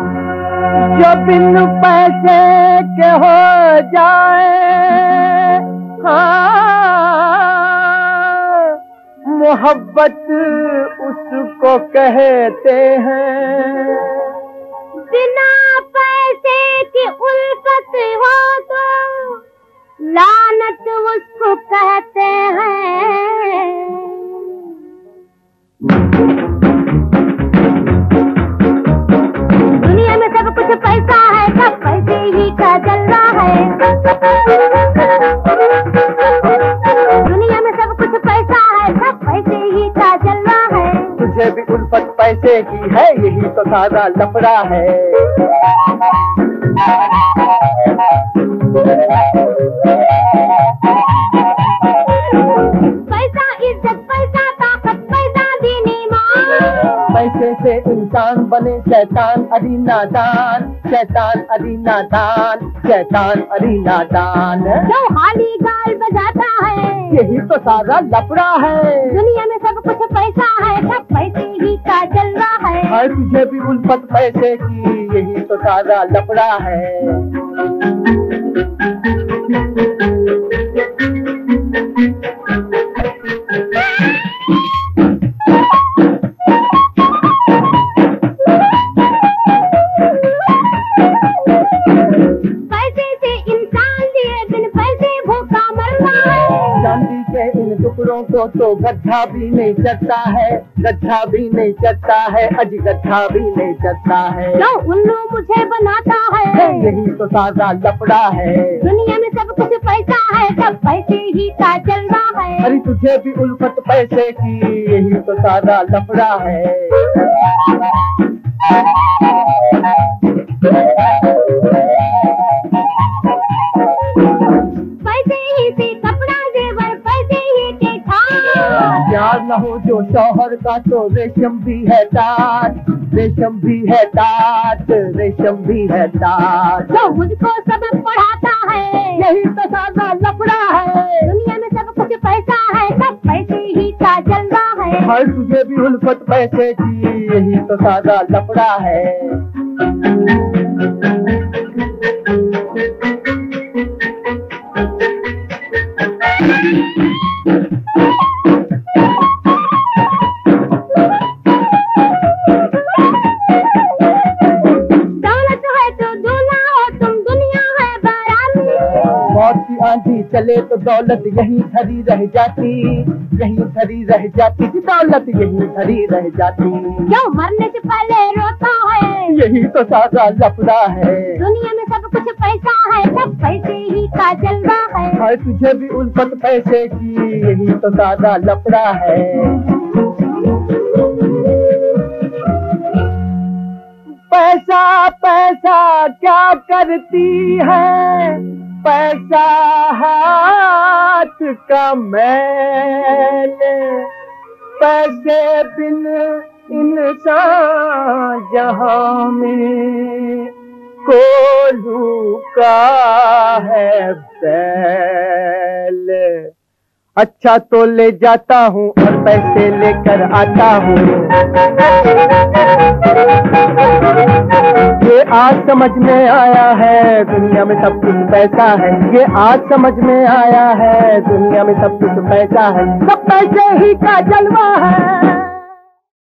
जो बिन पैसे के हो जाए। हाँ मोहब्बत उसको कहते हैं। पैसे की है यही तो सारा लफड़ा है। पैसा इज़्ज़त पैसा ताकत पैसा दीनी पैसे से इंसान बने शैतान अरी नादान शैतान अरी नादान शैतान अरी नादान जो हाली गाल बजाता है। यही तो सारा लफड़ा है। दुनिया में सब कुछ पैसा है सब पैसे ही का चल रहा है। हर तुझे भी उल्फत पैसे की यही तो सारा लफड़ा है। पैसे से इंसान लिए बिन पैसे भूखा मर है। चांदी के इन टुकड़ों को तो गड्ढा भी नहीं चढ़ता है गड्ढा भी नहीं चढ़ता है अज गड्ढा भी नहीं चढ़ता है। जो उल्लू मुझे बनाता है यही तो सारा लफड़ा है। दुनिया में सब कुछ पैसा है सब पैसे ही का चल रहा है। अरे तुझे भी उल्फत पैसे की यही तो सारा लफड़ा है। खान न हो जो शोहर का तो रेशम भी है ताज रेशम भी है ताज रेशम भी है ताज जो मुझको सबक पढ़ाता है यही तो सारा लफड़ा है। दुनिया में सब कुछ पैसा है सब पैसे ही का रहा है। हर तुझे भी उल्फत पैसे की यही तो सारा लफड़ा है। दौलत आंधी चले तो दौलत यही खड़ी रह जाती। यही खड़ी रह जाती कि दौलत यही खड़ी रह जाती। क्यों मरने से पहले रोता है यही तो सारा लफड़ा है। दुनिया में सब कुछ पैसा है सब पैसे ही का चल रहा है। हर तुझे भी उल्फत पैसे की यही तो सारा लफड़ा है। पैसा पैसा क्या करती है? हाथ का मैल पैसे बिन इंसान जहाँ में कोलू का है बैल। अच्छा तो ले जाता हूँ और पैसे लेकर आता हूँ। समझ में आया है, दुनिया में सब कुछ पैसा है। ये आज समझ में आया है, दुनिया में सब कुछ पैसा है। सब पैसे ही का जलवा है।